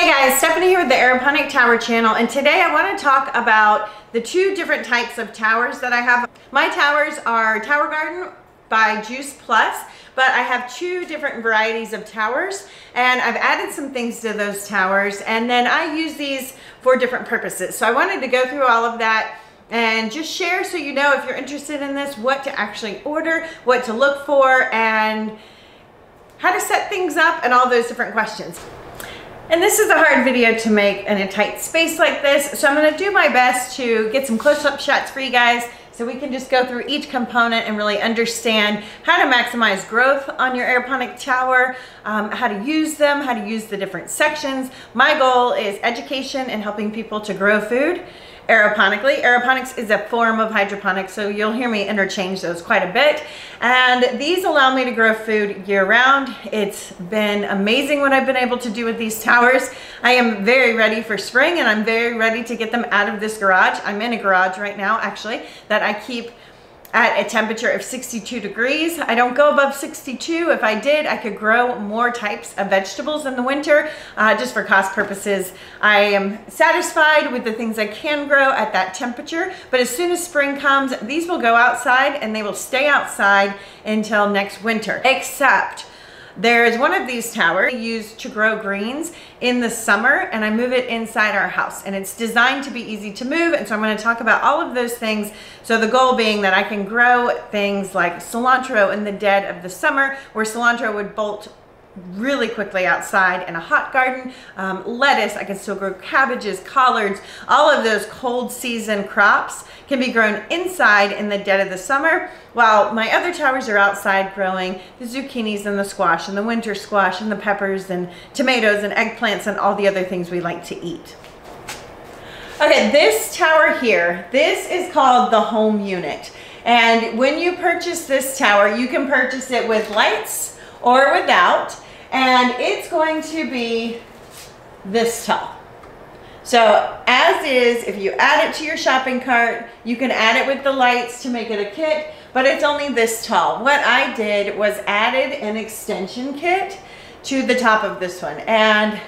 Hey guys, Stephanie here with the Aeroponic Tower channel and today I want to talk about the two different types of towers that I have. My towers are Tower Garden by Juice Plus, but I have two different varieties of towers and I've added some things to those towers and then I use these for different purposes. So I wanted to go through all of that and just share so you know if you're interested in this, what to actually order, what to look for, and how to set things up and all those different questions. And this is a hard video to make in a tight space like this, so I'm gonna do my best to get some close-up shots for you guys so we can just go through each component and really understand how to maximize growth on your aeroponic tower, um, how to use them, how to use the different sections. My goal is education and helping people to grow food aeroponically. Aeroponics is a form of hydroponics, so you'll hear me interchange those quite a bit. And these allow me to grow food year round. It's been amazing what I've been able to do with these towers. I am very ready for spring and I'm very ready to get them out of this garage. I'm in a garage right now, actually, that I keep at a temperature of 62 degrees. I don't go above 62. If I did, I could grow more types of vegetables in the winter. Uh, just for cost purposes, I am satisfied with the things I can grow at that temperature. But as soon as spring comes, these will go outside and they will stay outside until next winter, except there is one of these towers used to grow greens in the summer and I move it inside our house and it's designed to be easy to move and so I'm going to talk about all of those things. So the goal being that I can grow things like cilantro in the dead of the summer where cilantro would bolt really quickly outside in a hot garden. Um, lettuce, I can still grow cabbages, collards, all of those cold season crops can be grown inside in the dead of the summer, while my other towers are outside growing the zucchinis and the squash and the winter squash and the peppers and tomatoes and eggplants and all the other things we like to eat. Okay, this tower here, this is called the home unit. And when you purchase this tower, you can purchase it with lights or without. And it's going to be this tall. So as is, if you add it to your shopping cart, you can add it with the lights to make it a kit, but it's only this tall. What I did was added an extension kit to the top of this one. And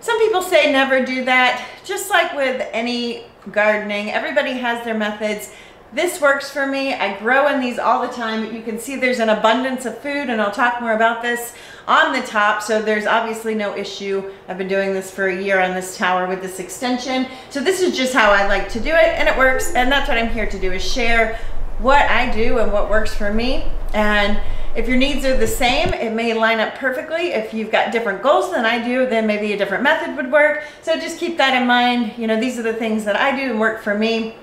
some people say never do that. Just like with any gardening, everybody has their methods. This works for me. I grow in these all the time. You can see there's an abundance of food and I'll talk more about this on the top. So there's obviously no issue. I've been doing this for a year on this tower with this extension. So this is just how I like to do it and it works. And that's what I'm here to do is share what I do and what works for me. And if your needs are the same, it may line up perfectly. If you've got different goals than I do, then maybe a different method would work. So just keep that in mind. You know, these are the things that I do and work for me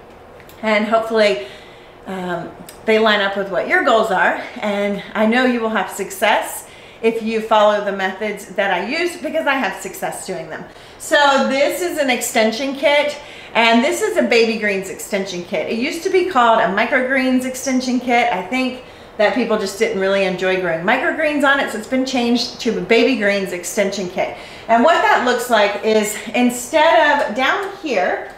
and hopefully um, they line up with what your goals are. And I know you will have success if you follow the methods that I use because I have success doing them. So this is an extension kit and this is a baby greens extension kit. It used to be called a microgreens extension kit. I think that people just didn't really enjoy growing microgreens on it so it's been changed to a baby greens extension kit. And what that looks like is instead of down here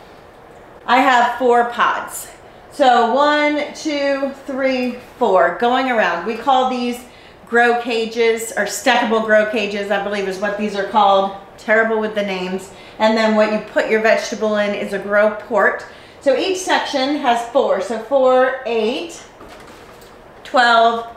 I have four pods. So one, two, three, four, going around. We call these grow cages or stackable grow cages, I believe is what these are called. Terrible with the names. And then what you put your vegetable in is a grow port. So each section has four. So four, eight, 12,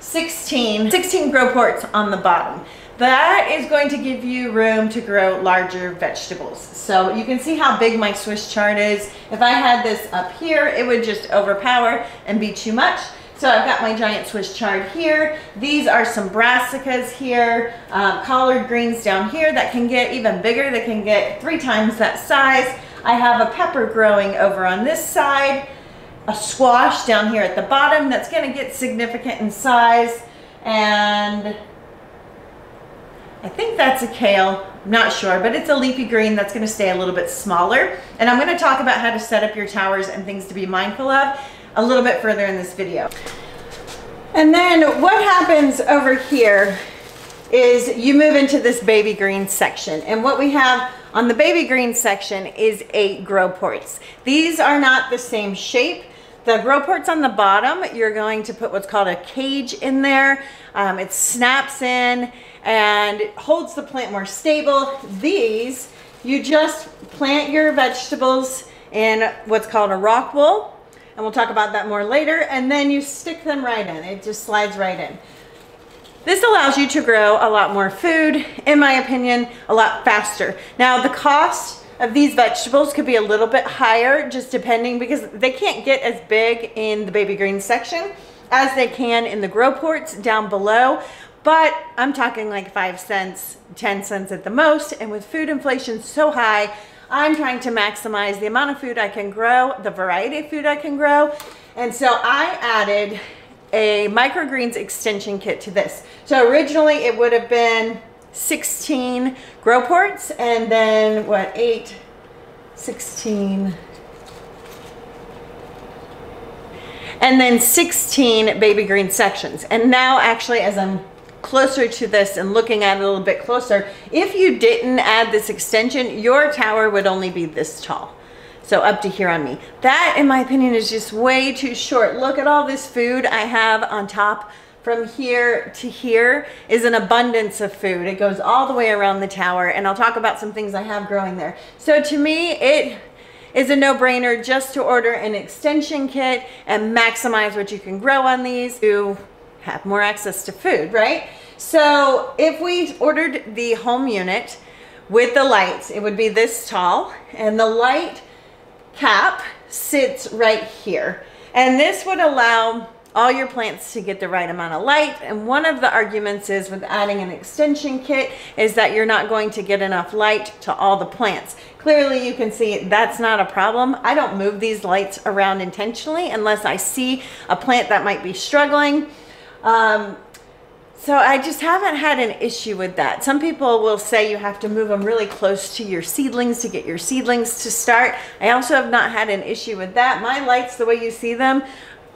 16, 16 grow ports on the bottom. That is going to give you room to grow larger vegetables. So you can see how big my Swiss chard is. If I had this up here, it would just overpower and be too much. So I've got my giant Swiss chard here. These are some brassicas here, um, collard greens down here that can get even bigger. They can get three times that size. I have a pepper growing over on this side, a squash down here at the bottom that's gonna get significant in size. And I think that's a kale, I'm not sure, but it's a leafy green that's gonna stay a little bit smaller. And I'm gonna talk about how to set up your towers and things to be mindful of a little bit further in this video. And then what happens over here is you move into this baby green section. And what we have on the baby green section is eight grow ports. These are not the same shape. The grow ports on the bottom, you're going to put what's called a cage in there. Um, it snaps in and holds the plant more stable. These, you just plant your vegetables in what's called a rock wool. And we'll talk about that more later. And then you stick them right in. It just slides right in. This allows you to grow a lot more food, in my opinion, a lot faster. Now the cost of these vegetables could be a little bit higher just depending because they can't get as big in the baby green section as they can in the grow ports down below. But I'm talking like five cents, 10 cents at the most. And with food inflation so high, I'm trying to maximize the amount of food I can grow, the variety of food I can grow. And so I added a microgreens extension kit to this. So originally it would have been 16 grow ports and then what, eight, 16, and then 16 baby green sections. And now actually as I'm closer to this and looking at it a little bit closer, if you didn't add this extension, your tower would only be this tall. So up to here on me. That, in my opinion, is just way too short. Look at all this food I have on top. From here to here is an abundance of food. It goes all the way around the tower, and I'll talk about some things I have growing there. So to me, it is a no-brainer just to order an extension kit and maximize what you can grow on these to have more access to food, right? So if we ordered the home unit with the lights, it would be this tall, and the light cap sits right here. And this would allow all your plants to get the right amount of light. And one of the arguments is with adding an extension kit is that you're not going to get enough light to all the plants. Clearly you can see that's not a problem. I don't move these lights around intentionally unless I see a plant that might be struggling. Um, so I just haven't had an issue with that. Some people will say you have to move them really close to your seedlings to get your seedlings to start. I also have not had an issue with that. My lights, the way you see them,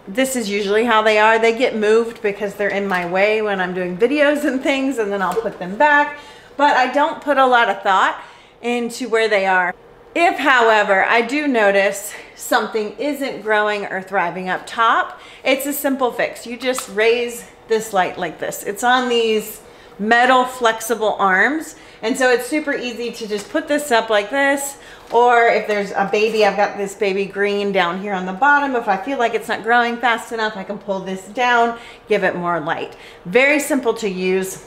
this is usually how they are. They get moved because they're in my way when I'm doing videos and things and then I'll put them back. But I don't put a lot of thought into where they are. If, however, I do notice something isn't growing or thriving up top, it's a simple fix. You just raise this light like this. It's on these metal flexible arms. And so it's super easy to just put this up like this. Or if there's a baby, I've got this baby green down here on the bottom. If I feel like it's not growing fast enough, I can pull this down, give it more light. Very simple to use.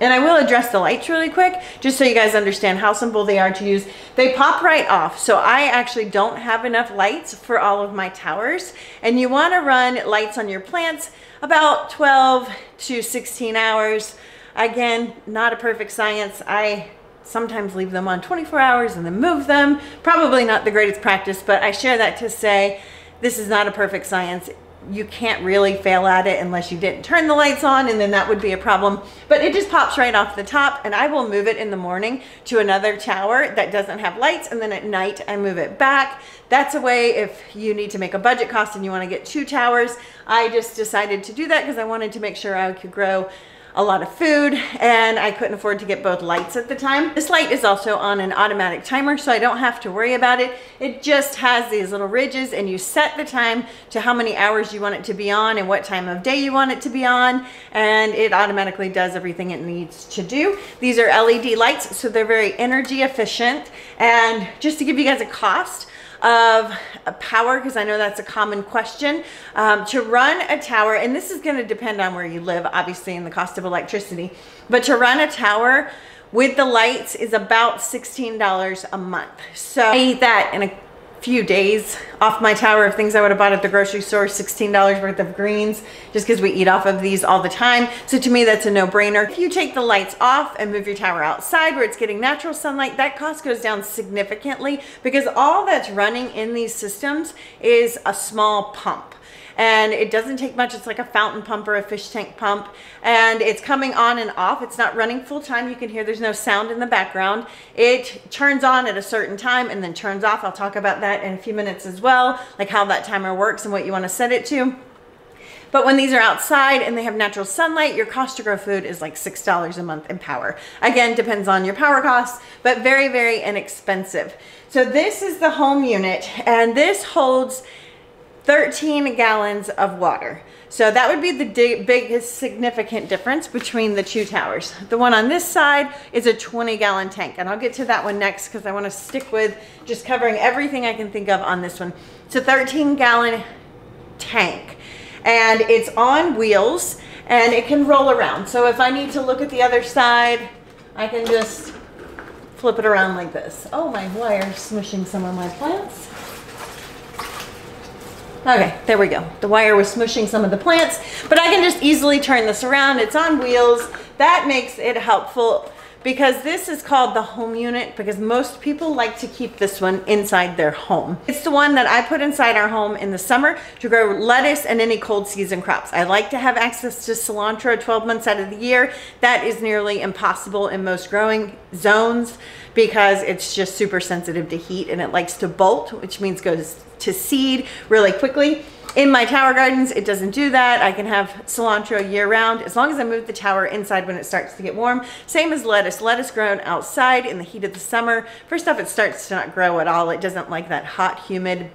And I will address the lights really quick, just so you guys understand how simple they are to use. They pop right off, so I actually don't have enough lights for all of my towers. And you wanna run lights on your plants about 12 to 16 hours. Again, not a perfect science. I sometimes leave them on 24 hours and then move them. Probably not the greatest practice, but I share that to say this is not a perfect science you can't really fail at it unless you didn't turn the lights on and then that would be a problem. But it just pops right off the top and I will move it in the morning to another tower that doesn't have lights and then at night I move it back. That's a way if you need to make a budget cost and you wanna get two towers. I just decided to do that because I wanted to make sure I could grow a lot of food and I couldn't afford to get both lights at the time. This light is also on an automatic timer so I don't have to worry about it. It just has these little ridges and you set the time to how many hours you want it to be on and what time of day you want it to be on and it automatically does everything it needs to do. These are LED lights so they're very energy efficient and just to give you guys a cost, of power, because I know that's a common question, um, to run a tower, and this is going to depend on where you live, obviously, and the cost of electricity, but to run a tower with the lights is about $16 a month. So I eat that in a few days off my tower of things I would have bought at the grocery store, $16 worth of greens, just because we eat off of these all the time. So to me, that's a no-brainer. If you take the lights off and move your tower outside where it's getting natural sunlight, that cost goes down significantly because all that's running in these systems is a small pump and it doesn't take much. It's like a fountain pump or a fish tank pump and it's coming on and off. It's not running full time. You can hear there's no sound in the background. It turns on at a certain time and then turns off. I'll talk about that in a few minutes as well, like how that timer works and what you want to set it to. But when these are outside and they have natural sunlight, your cost to grow food is like $6 a month in power. Again, depends on your power costs, but very, very inexpensive. So this is the home unit and this holds 13 gallons of water. So that would be the biggest significant difference between the two towers. The one on this side is a 20 gallon tank and I'll get to that one next because I want to stick with just covering everything I can think of on this one. It's a 13 gallon tank and it's on wheels and it can roll around. So if I need to look at the other side, I can just flip it around like this. Oh, my wire's smushing some of my plants. Okay, there we go. The wire was smushing some of the plants, but I can just easily turn this around. It's on wheels. That makes it helpful because this is called the home unit because most people like to keep this one inside their home. It's the one that I put inside our home in the summer to grow lettuce and any cold season crops. I like to have access to cilantro 12 months out of the year. That is nearly impossible in most growing zones because it's just super sensitive to heat and it likes to bolt, which means goes to seed really quickly. In my tower gardens, it doesn't do that. I can have cilantro year round as long as I move the tower inside when it starts to get warm. Same as lettuce. Lettuce grown outside in the heat of the summer. First off, it starts to not grow at all. It doesn't like that hot, humid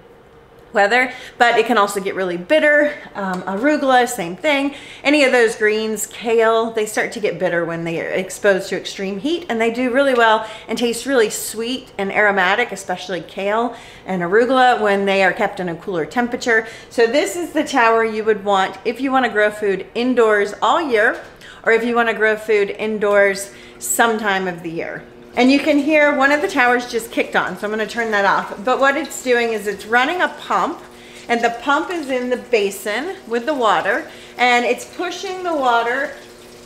weather, but it can also get really bitter. Um, arugula, same thing. Any of those greens, kale, they start to get bitter when they are exposed to extreme heat and they do really well and taste really sweet and aromatic, especially kale and arugula when they are kept in a cooler temperature. So this is the tower you would want if you want to grow food indoors all year or if you want to grow food indoors sometime of the year. And you can hear one of the towers just kicked on, so I'm gonna turn that off. But what it's doing is it's running a pump, and the pump is in the basin with the water, and it's pushing the water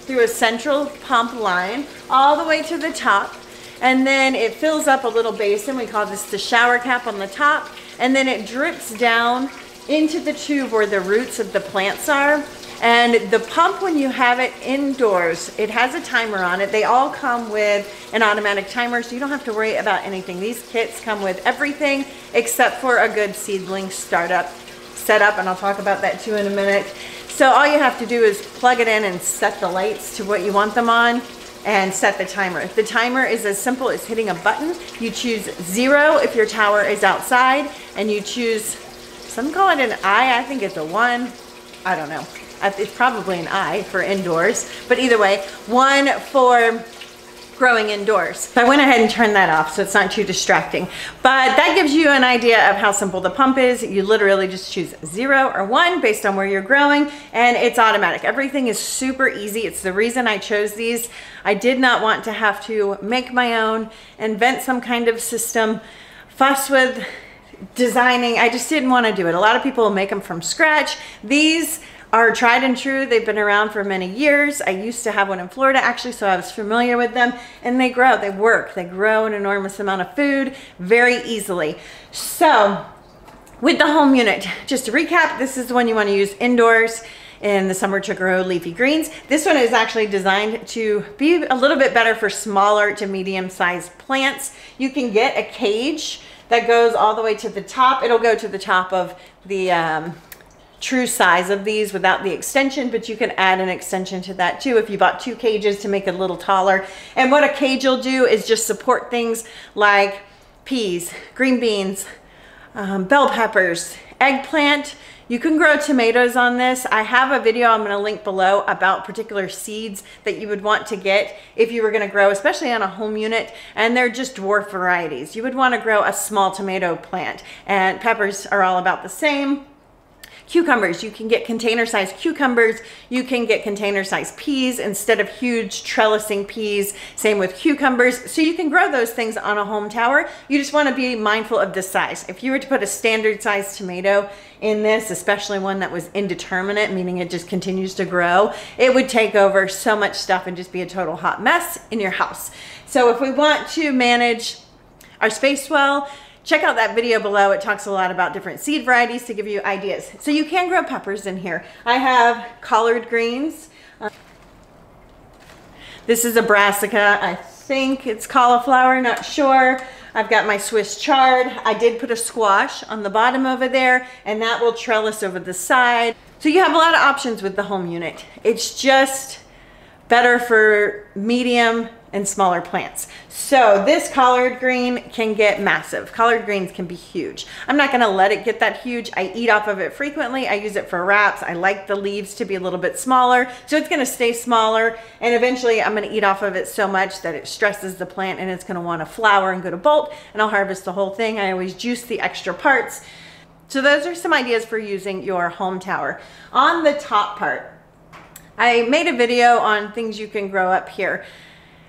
through a central pump line all the way to the top. And then it fills up a little basin, we call this the shower cap on the top, and then it drips down into the tube where the roots of the plants are. And the pump, when you have it indoors, it has a timer on it. They all come with an automatic timer, so you don't have to worry about anything. These kits come with everything except for a good seedling startup setup, and I'll talk about that too in a minute. So all you have to do is plug it in and set the lights to what you want them on and set the timer. The timer is as simple as hitting a button. You choose zero if your tower is outside, and you choose, some call it an I, I think it's a one, I don't know it's probably an I for indoors, but either way, one for growing indoors. So I went ahead and turned that off so it's not too distracting. But that gives you an idea of how simple the pump is. You literally just choose zero or one based on where you're growing and it's automatic. Everything is super easy. It's the reason I chose these. I did not want to have to make my own, invent some kind of system, fuss with designing. I just didn't want to do it. A lot of people make them from scratch. These are tried and true. They've been around for many years. I used to have one in Florida actually, so I was familiar with them and they grow, they work. They grow an enormous amount of food very easily. So with the home unit, just to recap, this is the one you wanna use indoors in the summer to grow leafy greens. This one is actually designed to be a little bit better for smaller to medium sized plants. You can get a cage that goes all the way to the top. It'll go to the top of the um, true size of these without the extension, but you can add an extension to that too if you bought two cages to make it a little taller. And what a cage will do is just support things like peas, green beans, um, bell peppers, eggplant. You can grow tomatoes on this. I have a video I'm gonna link below about particular seeds that you would want to get if you were gonna grow, especially on a home unit, and they're just dwarf varieties. You would wanna grow a small tomato plant, and peppers are all about the same. Cucumbers, you can get container sized cucumbers. You can get container sized peas instead of huge trellising peas. Same with cucumbers. So you can grow those things on a home tower. You just wanna be mindful of the size. If you were to put a standard sized tomato in this, especially one that was indeterminate, meaning it just continues to grow, it would take over so much stuff and just be a total hot mess in your house. So if we want to manage our space well, Check out that video below. It talks a lot about different seed varieties to give you ideas. So you can grow peppers in here. I have collard greens. Uh, this is a brassica. I think it's cauliflower, not sure. I've got my Swiss chard. I did put a squash on the bottom over there and that will trellis over the side. So you have a lot of options with the home unit. It's just better for medium and smaller plants. So this collard green can get massive. Collard greens can be huge. I'm not gonna let it get that huge. I eat off of it frequently. I use it for wraps. I like the leaves to be a little bit smaller. So it's gonna stay smaller and eventually I'm gonna eat off of it so much that it stresses the plant and it's gonna wanna flower and go to bolt and I'll harvest the whole thing. I always juice the extra parts. So those are some ideas for using your home tower. On the top part, I made a video on things you can grow up here.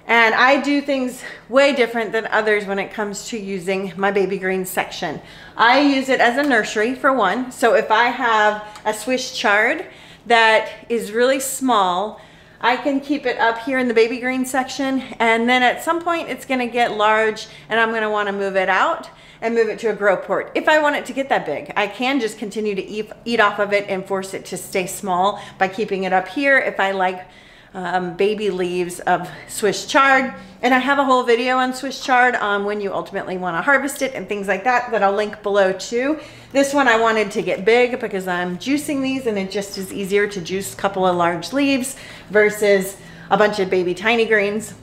And I do things way different than others when it comes to using my baby green section. I use it as a nursery for one. So if I have a Swiss chard that is really small, I can keep it up here in the baby green section. And then at some point it's gonna get large and I'm gonna wanna move it out and move it to a grow port. If I want it to get that big, I can just continue to eat, eat off of it and force it to stay small by keeping it up here. If I like um, baby leaves of Swiss chard. And I have a whole video on Swiss chard on when you ultimately want to harvest it and things like that that I'll link below too. This one I wanted to get big because I'm juicing these and it just is easier to juice a couple of large leaves versus a bunch of baby tiny greens.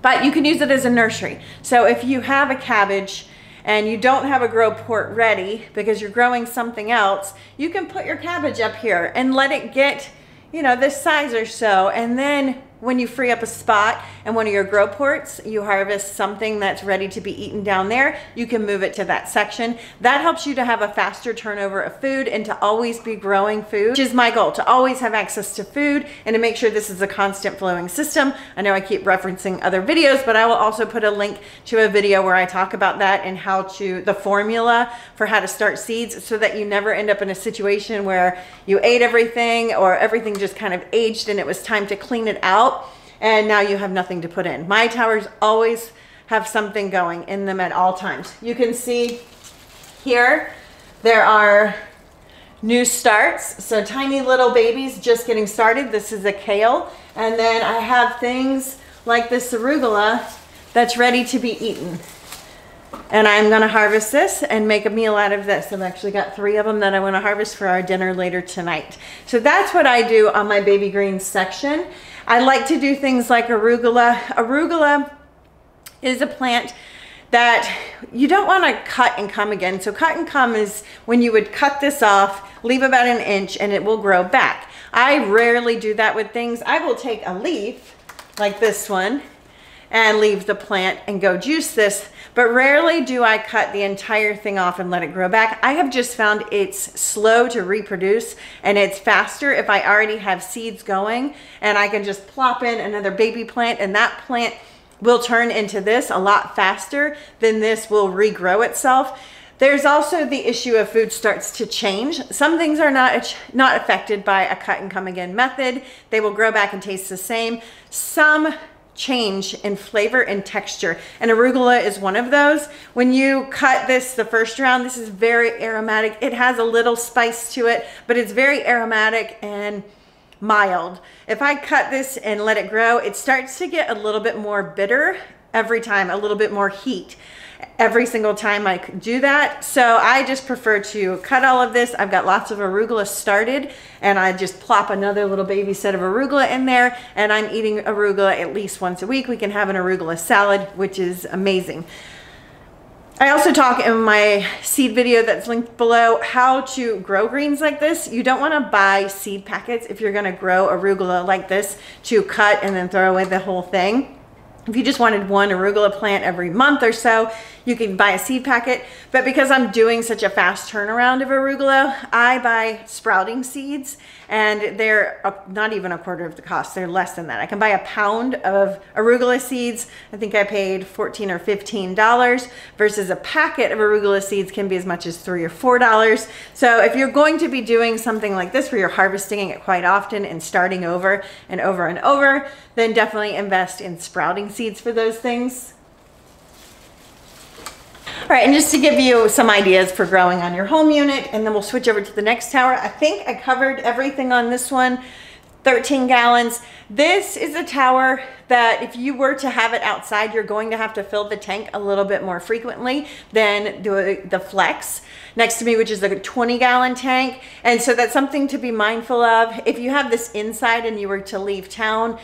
But you can use it as a nursery. So if you have a cabbage and you don't have a grow port ready because you're growing something else, you can put your cabbage up here and let it get you know, this size or so. And then when you free up a spot and one of your grow ports, you harvest something that's ready to be eaten down there, you can move it to that section. That helps you to have a faster turnover of food and to always be growing food, which is my goal, to always have access to food and to make sure this is a constant flowing system. I know I keep referencing other videos, but I will also put a link to a video where I talk about that and how to, the formula for how to start seeds so that you never end up in a situation where you ate everything or everything just kind of aged and it was time to clean it out and now you have nothing to put in. My towers always have something going in them at all times. You can see here, there are new starts. So tiny little babies just getting started. This is a kale. And then I have things like this arugula that's ready to be eaten. And I'm gonna harvest this and make a meal out of this. I've actually got three of them that I wanna harvest for our dinner later tonight. So that's what I do on my baby greens section. I like to do things like arugula. Arugula is a plant that you don't want to cut and come again. So cut and come is when you would cut this off, leave about an inch and it will grow back. I rarely do that with things. I will take a leaf like this one and leave the plant and go juice this. But rarely do I cut the entire thing off and let it grow back. I have just found it's slow to reproduce and it's faster if I already have seeds going and I can just plop in another baby plant and that plant will turn into this a lot faster than this will regrow itself. There's also the issue of food starts to change. Some things are not, not affected by a cut and come again method. They will grow back and taste the same. Some change in flavor and texture. And arugula is one of those. When you cut this the first round, this is very aromatic. It has a little spice to it, but it's very aromatic and mild. If I cut this and let it grow, it starts to get a little bit more bitter every time, a little bit more heat every single time I do that. So I just prefer to cut all of this. I've got lots of arugula started and I just plop another little baby set of arugula in there and I'm eating arugula at least once a week. We can have an arugula salad, which is amazing. I also talk in my seed video that's linked below how to grow greens like this. You don't want to buy seed packets if you're going to grow arugula like this to cut and then throw away the whole thing. If you just wanted one arugula plant every month or so, you can buy a seed packet. But because I'm doing such a fast turnaround of arugula, I buy sprouting seeds and they're not even a quarter of the cost. They're less than that. I can buy a pound of arugula seeds. I think I paid 14 or $15 versus a packet of arugula seeds can be as much as three or $4. So if you're going to be doing something like this where you're harvesting it quite often and starting over and over and over, then definitely invest in sprouting seeds for those things. All right, and just to give you some ideas for growing on your home unit, and then we'll switch over to the next tower. I think I covered everything on this one. 13 gallons. This is a tower that if you were to have it outside, you're going to have to fill the tank a little bit more frequently than the, the Flex next to me, which is a 20 gallon tank. And so that's something to be mindful of. If you have this inside and you were to leave town,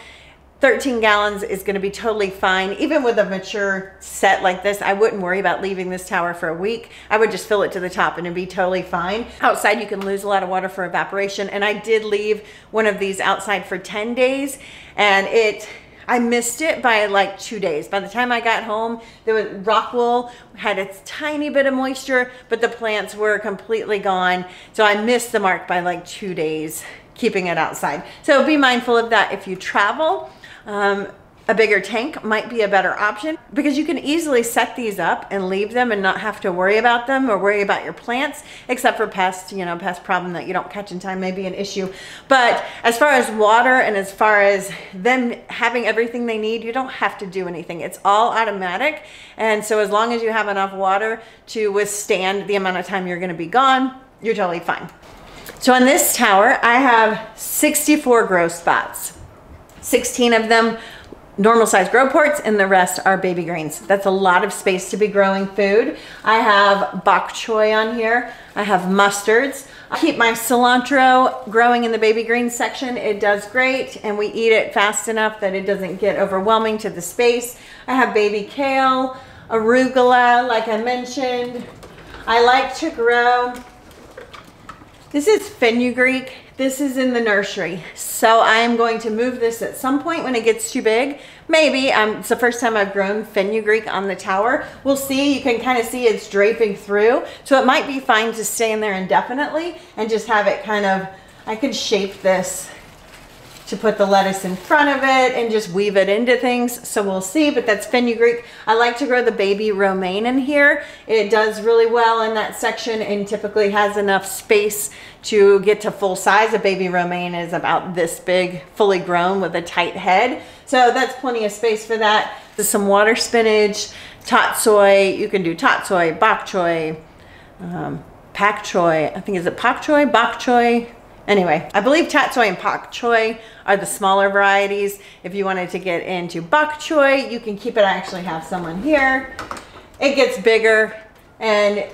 13 gallons is gonna be totally fine. Even with a mature set like this, I wouldn't worry about leaving this tower for a week. I would just fill it to the top and it'd be totally fine. Outside, you can lose a lot of water for evaporation. And I did leave one of these outside for 10 days and it, I missed it by like two days. By the time I got home, was rock wool had a tiny bit of moisture, but the plants were completely gone. So I missed the mark by like two days keeping it outside. So be mindful of that if you travel um, a bigger tank might be a better option because you can easily set these up and leave them and not have to worry about them or worry about your plants except for pests you know pest problem that you don't catch in time may be an issue. But as far as water and as far as them having everything they need you don't have to do anything. It's all automatic. And so as long as you have enough water to withstand the amount of time you're going to be gone you're totally fine. So on this tower I have 64 grow spots 16 of them normal size grow ports and the rest are baby greens. That's a lot of space to be growing food. I have bok choy on here. I have mustards. I keep my cilantro growing in the baby greens section. It does great and we eat it fast enough that it doesn't get overwhelming to the space. I have baby kale, arugula, like I mentioned. I like to grow, this is fenugreek. This is in the nursery. So I am going to move this at some point when it gets too big. Maybe, um, it's the first time I've grown fenugreek on the tower. We'll see, you can kind of see it's draping through. So it might be fine to stay in there indefinitely and just have it kind of, I could shape this to put the lettuce in front of it and just weave it into things. So we'll see, but that's fenugreek. I like to grow the baby romaine in here. It does really well in that section and typically has enough space to get to full size. A baby romaine is about this big, fully grown with a tight head. So that's plenty of space for that. There's some water spinach, tatsoi. You can do tatsoi, bok choy, um, pak choy. I think is it pak choy, bok choy, Anyway, I believe tatsoi and pak choy are the smaller varieties. If you wanted to get into bok choy, you can keep it. I actually have someone here. It gets bigger and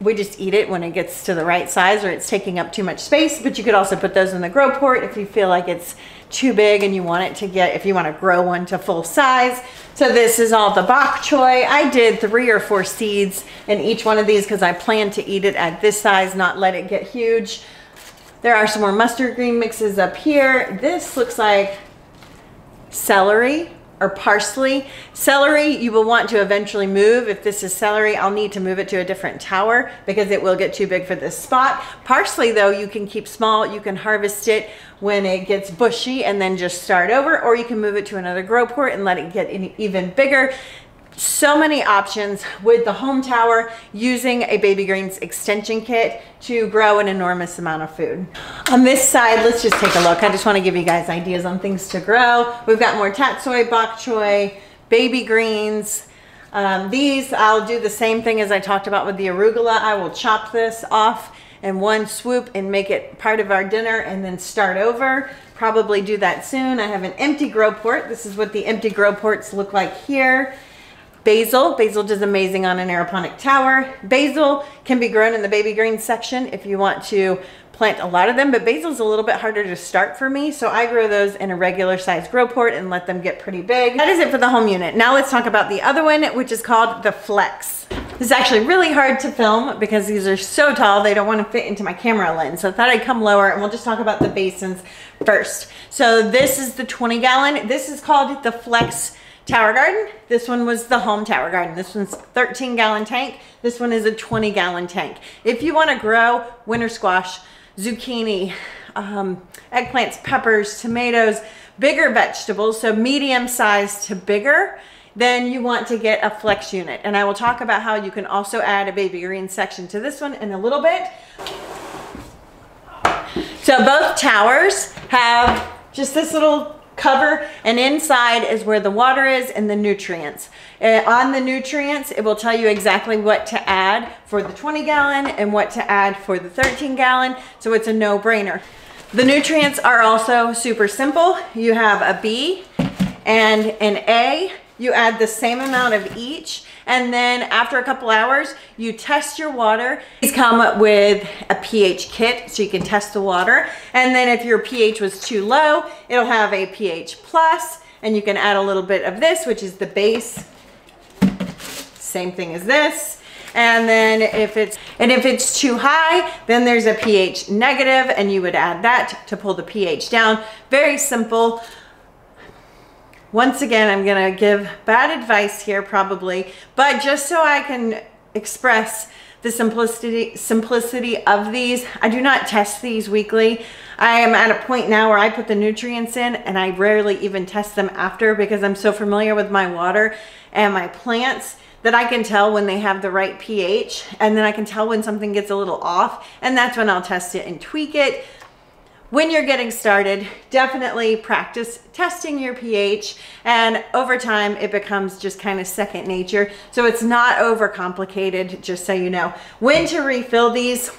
we just eat it when it gets to the right size or it's taking up too much space. But you could also put those in the grow port if you feel like it's too big and you want it to get, if you want to grow one to full size. So this is all the bok choy. I did three or four seeds in each one of these because I plan to eat it at this size, not let it get huge. There are some more mustard green mixes up here. This looks like celery or parsley. Celery, you will want to eventually move. If this is celery, I'll need to move it to a different tower because it will get too big for this spot. Parsley though, you can keep small. You can harvest it when it gets bushy and then just start over, or you can move it to another grow port and let it get even bigger so many options with the home tower using a baby greens extension kit to grow an enormous amount of food. On this side, let's just take a look. I just want to give you guys ideas on things to grow. We've got more tatsoi, bok choy, baby greens. Um, these, I'll do the same thing as I talked about with the arugula. I will chop this off in one swoop and make it part of our dinner and then start over. Probably do that soon. I have an empty grow port. This is what the empty grow ports look like here. Basil, basil does amazing on an aeroponic tower. Basil can be grown in the baby green section if you want to plant a lot of them, but basil is a little bit harder to start for me. So I grow those in a regular size grow port and let them get pretty big. That is it for the home unit. Now let's talk about the other one, which is called the Flex. This is actually really hard to film because these are so tall, they don't want to fit into my camera lens. So I thought I'd come lower and we'll just talk about the basins first. So this is the 20 gallon. This is called the Flex tower garden. This one was the home tower garden. This one's 13 gallon tank. This one is a 20 gallon tank. If you wanna grow winter squash, zucchini, um, eggplants, peppers, tomatoes, bigger vegetables, so medium size to bigger, then you want to get a flex unit. And I will talk about how you can also add a baby green section to this one in a little bit. So both towers have just this little cover and inside is where the water is and the nutrients. Uh, on the nutrients, it will tell you exactly what to add for the 20 gallon and what to add for the 13 gallon. So it's a no brainer. The nutrients are also super simple. You have a B and an A. You add the same amount of each. And then after a couple hours, you test your water. These come with a pH kit so you can test the water. And then if your pH was too low, it'll have a pH plus and you can add a little bit of this, which is the base. Same thing as this. And then if it's, and if it's too high, then there's a pH negative and you would add that to pull the pH down. Very simple. Once again, I'm gonna give bad advice here probably, but just so I can express the simplicity simplicity of these. I do not test these weekly. I am at a point now where I put the nutrients in and I rarely even test them after because I'm so familiar with my water and my plants that I can tell when they have the right pH and then I can tell when something gets a little off and that's when I'll test it and tweak it. When you're getting started, definitely practice testing your pH and over time it becomes just kind of second nature. So it's not overcomplicated, just so you know. When to refill these,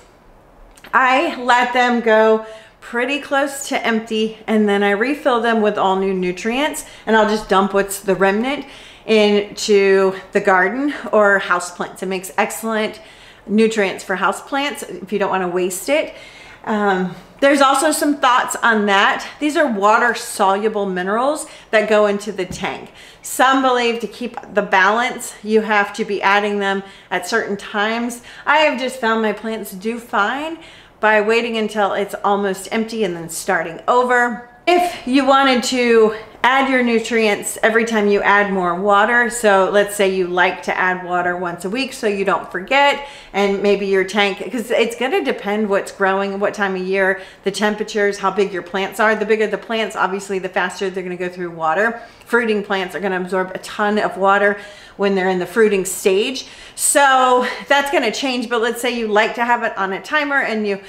I let them go pretty close to empty and then I refill them with all new nutrients and I'll just dump what's the remnant into the garden or house plants. It makes excellent nutrients for house plants if you don't want to waste it. Um, there's also some thoughts on that. These are water soluble minerals that go into the tank. Some believe to keep the balance, you have to be adding them at certain times. I have just found my plants do fine by waiting until it's almost empty and then starting over. If you wanted to add your nutrients every time you add more water. So let's say you like to add water once a week so you don't forget and maybe your tank, because it's going to depend what's growing, what time of year, the temperatures, how big your plants are. The bigger the plants, obviously the faster they're going to go through water. Fruiting plants are going to absorb a ton of water when they're in the fruiting stage. So that's going to change, but let's say you like to have it on a timer and you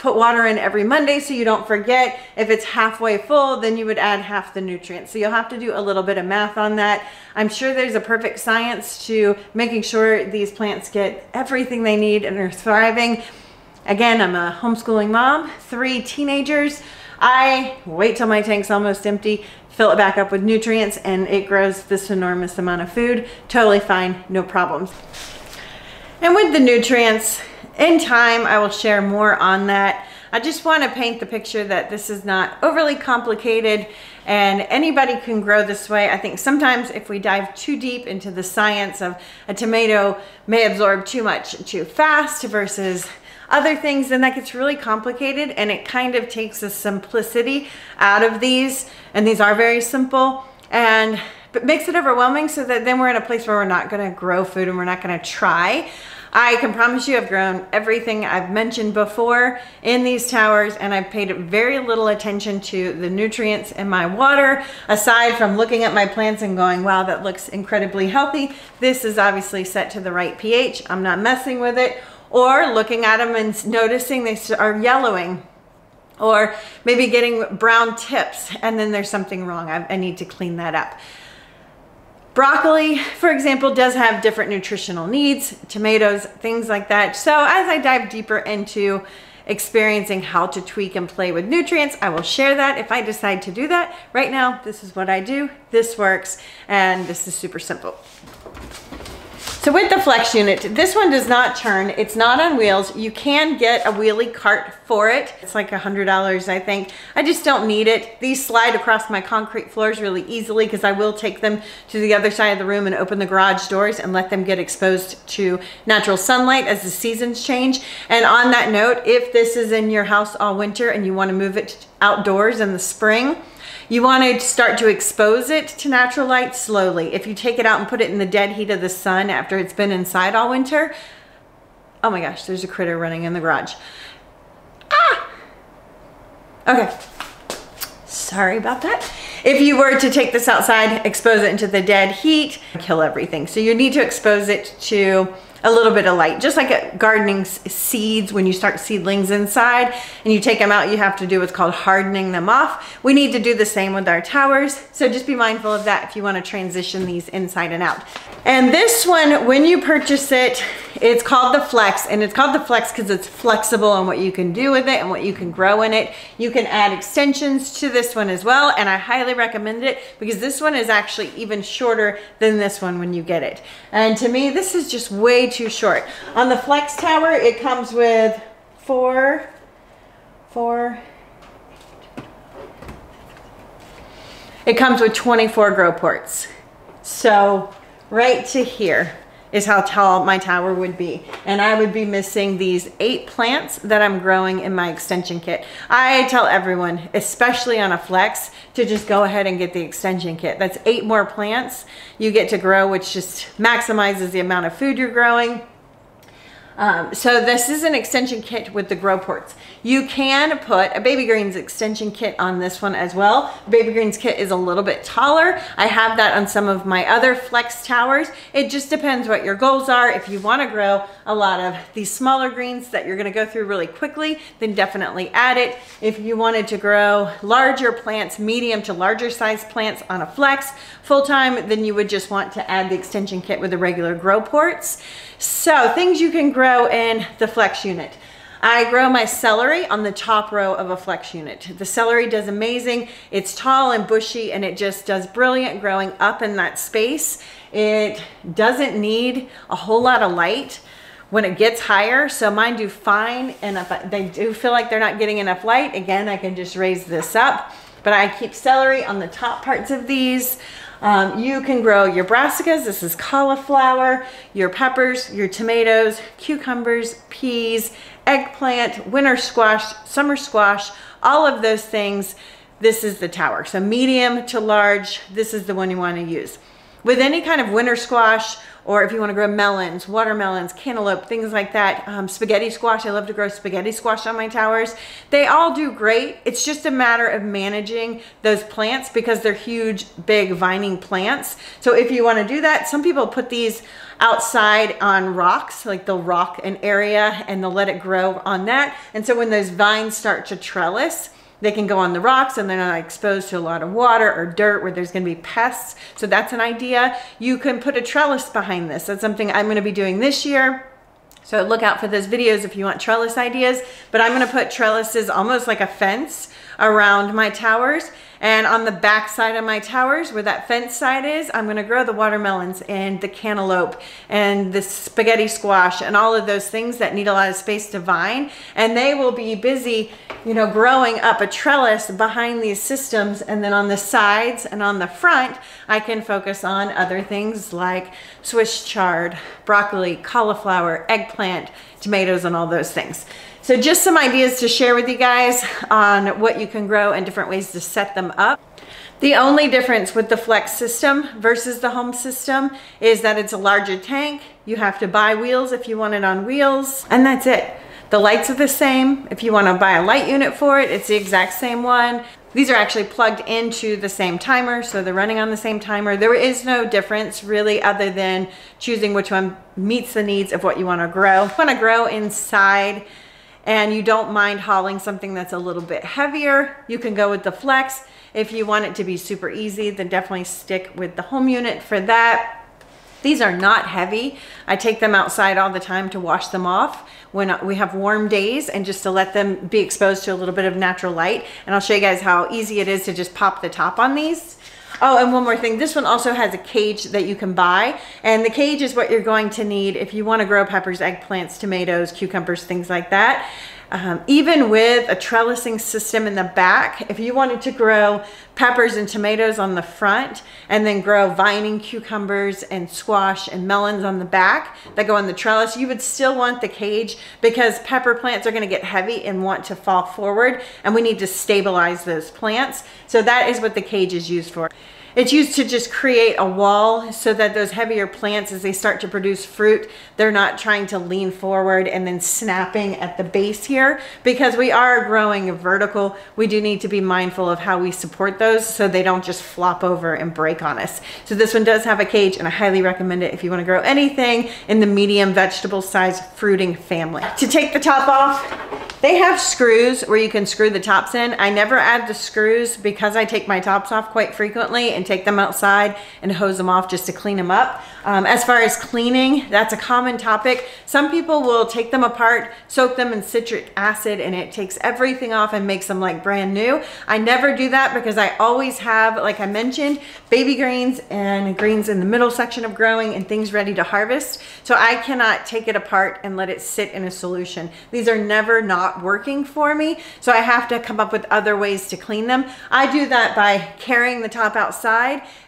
put water in every Monday so you don't forget. If it's halfway full, then you would add half the nutrients. So you'll have to do a little bit of math on that. I'm sure there's a perfect science to making sure these plants get everything they need and are thriving. Again, I'm a homeschooling mom, three teenagers. I wait till my tank's almost empty, fill it back up with nutrients, and it grows this enormous amount of food. Totally fine, no problems. And with the nutrients, in time, I will share more on that. I just want to paint the picture that this is not overly complicated and anybody can grow this way. I think sometimes if we dive too deep into the science of a tomato may absorb too much too fast versus other things, then that gets really complicated and it kind of takes the simplicity out of these. And these are very simple and but makes it overwhelming so that then we're in a place where we're not going to grow food and we're not going to try. I can promise you I've grown everything I've mentioned before in these towers and I've paid very little attention to the nutrients in my water aside from looking at my plants and going, wow, that looks incredibly healthy. This is obviously set to the right pH. I'm not messing with it. Or looking at them and noticing they are yellowing or maybe getting brown tips and then there's something wrong. I, need to clean that up. Broccoli, for example, does have different nutritional needs, tomatoes, things like that. So as I dive deeper into experiencing how to tweak and play with nutrients, I will share that if I decide to do that. Right now, this is what I do, this works, and this is super simple. So with the flex unit, this one does not turn. It's not on wheels. You can get a wheelie cart for it. It's like a $100, I think. I just don't need it. These slide across my concrete floors really easily because I will take them to the other side of the room and open the garage doors and let them get exposed to natural sunlight as the seasons change. And on that note, if this is in your house all winter and you wanna move it outdoors in the spring, you want to start to expose it to natural light slowly. If you take it out and put it in the dead heat of the sun after it's been inside all winter, oh my gosh, there's a critter running in the garage. Ah! Okay. Sorry about that. If you were to take this outside, expose it into the dead heat, kill everything. So you need to expose it to a little bit of light, just like a gardening seeds, when you start seedlings inside and you take them out, you have to do what's called hardening them off. We need to do the same with our towers. So just be mindful of that if you wanna transition these inside and out. And this one, when you purchase it, It's called the Flex and it's called the Flex because it's flexible on what you can do with it and what you can grow in it. You can add extensions to this one as well and I highly recommend it because this one is actually even shorter than this one when you get it. And to me, this is just way too short. On the Flex Tower, it comes with four, four, it comes with 24 grow ports. So right to here is how tall my tower would be. And I would be missing these eight plants that I'm growing in my extension kit. I tell everyone, especially on a flex, to just go ahead and get the extension kit. That's eight more plants you get to grow, which just maximizes the amount of food you're growing um, so this is an extension kit with the grow ports. You can put a baby greens extension kit on this one as well. Baby greens kit is a little bit taller. I have that on some of my other flex towers. It just depends what your goals are. If you wanna grow a lot of these smaller greens that you're gonna go through really quickly, then definitely add it. If you wanted to grow larger plants, medium to larger size plants on a flex full-time, then you would just want to add the extension kit with the regular grow ports. So things you can grow in the flex unit. I grow my celery on the top row of a flex unit. The celery does amazing. It's tall and bushy and it just does brilliant growing up in that space. It doesn't need a whole lot of light when it gets higher. So mine do fine and if they do feel like they're not getting enough light, again, I can just raise this up. But I keep celery on the top parts of these. Um, you can grow your brassicas, this is cauliflower, your peppers, your tomatoes, cucumbers, peas, eggplant, winter squash, summer squash, all of those things. This is the tower. So medium to large, this is the one you want to use. With any kind of winter squash or if you want to grow melons, watermelons, cantaloupe, things like that. Um, spaghetti squash, I love to grow spaghetti squash on my towers. They all do great. It's just a matter of managing those plants because they're huge, big vining plants. So if you want to do that, some people put these outside on rocks, like they'll rock an area and they'll let it grow on that. And so when those vines start to trellis, they can go on the rocks and they're not exposed to a lot of water or dirt where there's gonna be pests. So that's an idea. You can put a trellis behind this. That's something I'm gonna be doing this year. So look out for those videos if you want trellis ideas. But I'm gonna put trellises almost like a fence around my towers. And on the back side of my towers, where that fence side is, I'm gonna grow the watermelons and the cantaloupe and the spaghetti squash and all of those things that need a lot of space to vine. And they will be busy, you know, growing up a trellis behind these systems. And then on the sides and on the front, I can focus on other things like Swiss chard, broccoli, cauliflower, eggplant, tomatoes, and all those things. So just some ideas to share with you guys on what you can grow and different ways to set them up. The only difference with the flex system versus the home system is that it's a larger tank. You have to buy wheels if you want it on wheels and that's it. The lights are the same. If you want to buy a light unit for it, it's the exact same one. These are actually plugged into the same timer, so they're running on the same timer. There is no difference really other than choosing which one meets the needs of what you want to grow. You want to grow inside and you don't mind hauling something that's a little bit heavier, you can go with the Flex. If you want it to be super easy, then definitely stick with the home unit for that. These are not heavy. I take them outside all the time to wash them off when we have warm days and just to let them be exposed to a little bit of natural light. And I'll show you guys how easy it is to just pop the top on these. Oh, and one more thing. This one also has a cage that you can buy. And the cage is what you're going to need if you want to grow peppers, eggplants, tomatoes, cucumbers, things like that. Um, even with a trellising system in the back, if you wanted to grow peppers and tomatoes on the front and then grow vining cucumbers and squash and melons on the back that go on the trellis, you would still want the cage because pepper plants are gonna get heavy and want to fall forward and we need to stabilize those plants. So that is what the cage is used for. It's used to just create a wall so that those heavier plants, as they start to produce fruit, they're not trying to lean forward and then snapping at the base here. Because we are growing vertical, we do need to be mindful of how we support those so they don't just flop over and break on us. So this one does have a cage and I highly recommend it if you wanna grow anything in the medium vegetable size fruiting family. To take the top off, they have screws where you can screw the tops in. I never add the screws because I take my tops off quite frequently and take them outside and hose them off just to clean them up. Um, as far as cleaning, that's a common topic. Some people will take them apart, soak them in citric acid, and it takes everything off and makes them like brand new. I never do that because I always have, like I mentioned, baby greens and greens in the middle section of growing and things ready to harvest. So I cannot take it apart and let it sit in a solution. These are never not working for me. So I have to come up with other ways to clean them. I do that by carrying the top outside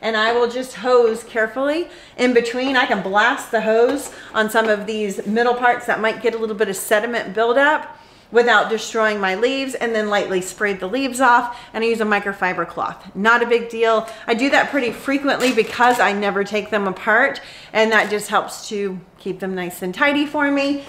and I will just hose carefully in between. I can blast the hose on some of these middle parts that might get a little bit of sediment buildup without destroying my leaves and then lightly sprayed the leaves off and I use a microfiber cloth. Not a big deal. I do that pretty frequently because I never take them apart and that just helps to keep them nice and tidy for me.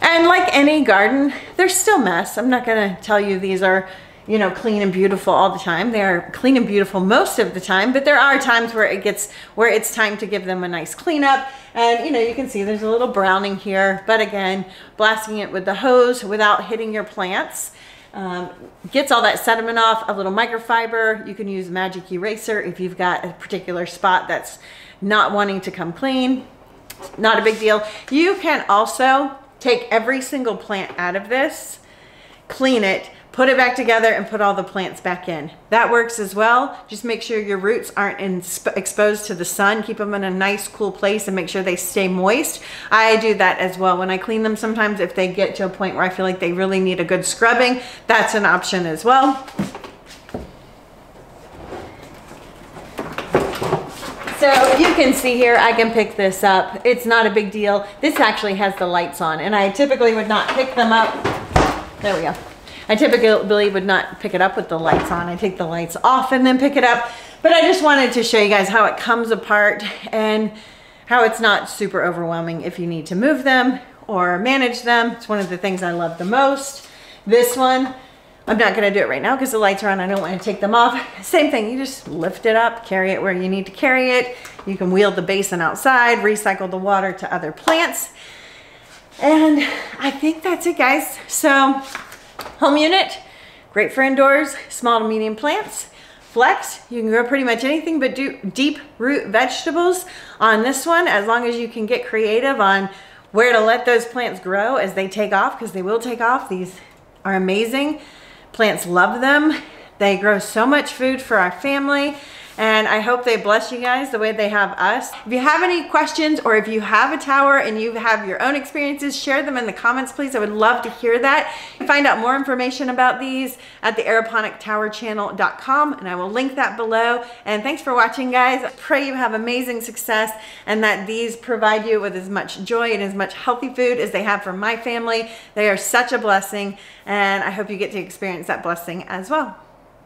And like any garden, they're still mess. I'm not gonna tell you these are you know, clean and beautiful all the time. They are clean and beautiful most of the time, but there are times where it gets, where it's time to give them a nice cleanup. And, you know, you can see there's a little browning here, but again, blasting it with the hose without hitting your plants. Um, gets all that sediment off, a little microfiber. You can use magic eraser if you've got a particular spot that's not wanting to come clean. Not a big deal. You can also take every single plant out of this, clean it, put it back together and put all the plants back in. That works as well. Just make sure your roots aren't in, exposed to the sun. Keep them in a nice cool place and make sure they stay moist. I do that as well. When I clean them sometimes if they get to a point where I feel like they really need a good scrubbing, that's an option as well. So you can see here, I can pick this up. It's not a big deal. This actually has the lights on and I typically would not pick them up. There we go. I typically would not pick it up with the lights on. I take the lights off and then pick it up. But I just wanted to show you guys how it comes apart and how it's not super overwhelming if you need to move them or manage them. It's one of the things I love the most. This one, I'm not gonna do it right now because the lights are on. I don't wanna take them off. Same thing, you just lift it up, carry it where you need to carry it. You can wheel the basin outside, recycle the water to other plants. And I think that's it guys. So Home unit, great for indoors, small to medium plants. Flex, you can grow pretty much anything but do deep root vegetables on this one as long as you can get creative on where to let those plants grow as they take off because they will take off. These are amazing. Plants love them. They grow so much food for our family and I hope they bless you guys the way they have us. If you have any questions or if you have a tower and you have your own experiences, share them in the comments, please. I would love to hear that. Find out more information about these at the aeroponictowerchannel.com and I will link that below. And thanks for watching, guys. Pray you have amazing success and that these provide you with as much joy and as much healthy food as they have for my family. They are such a blessing and I hope you get to experience that blessing as well.